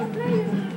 player.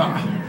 啊